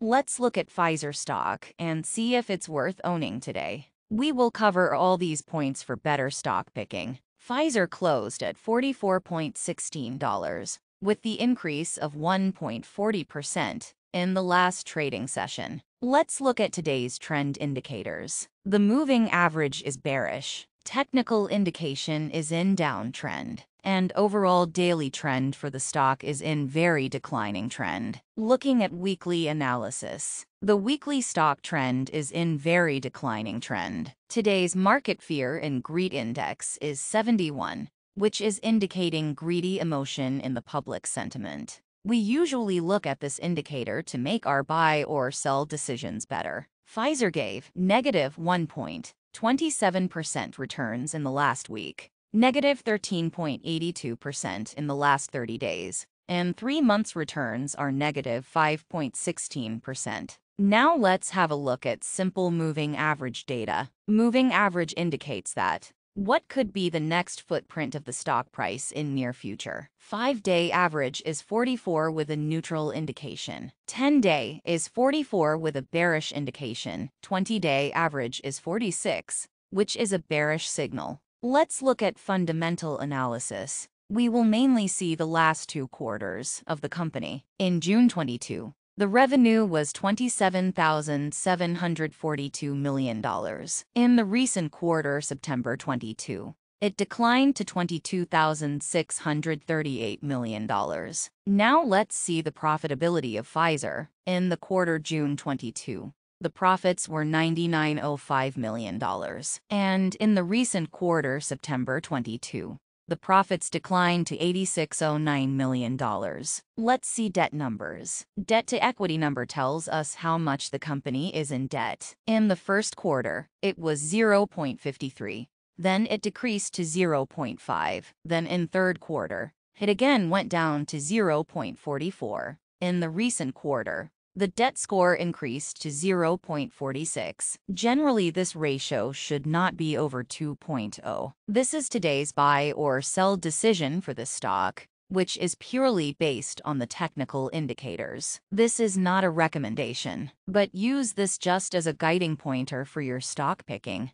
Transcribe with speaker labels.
Speaker 1: Let's look at Pfizer stock and see if it's worth owning today. We will cover all these points for better stock picking. Pfizer closed at $44.16, with the increase of 1.40% in the last trading session. Let's look at today's trend indicators. The moving average is bearish, technical indication is in downtrend, and overall daily trend for the stock is in very declining trend. Looking at weekly analysis, the weekly stock trend is in very declining trend. Today's market fear and greed index is 71, which is indicating greedy emotion in the public sentiment. We usually look at this indicator to make our buy or sell decisions better. Pfizer gave negative 1.27% returns in the last week, negative 13.82% in the last 30 days, and three months returns are negative 5.16%. Now let's have a look at simple moving average data. Moving average indicates that what could be the next footprint of the stock price in near future? 5-day average is 44 with a neutral indication. 10-day is 44 with a bearish indication. 20-day average is 46, which is a bearish signal. Let's look at fundamental analysis. We will mainly see the last two quarters of the company. In June 22, the revenue was $27,742 million. In the recent quarter, September 22, it declined to $22,638 million. Now let's see the profitability of Pfizer. In the quarter June 22, the profits were $99.05 million. And in the recent quarter, September 22, the profits declined to $86.09 million. Let's see debt numbers. Debt to equity number tells us how much the company is in debt. In the first quarter, it was 0.53. Then it decreased to 0.5. Then in third quarter, it again went down to 0.44. In the recent quarter, the debt score increased to 0.46. Generally, this ratio should not be over 2.0. This is today's buy or sell decision for the stock, which is purely based on the technical indicators. This is not a recommendation, but use this just as a guiding pointer for your stock picking.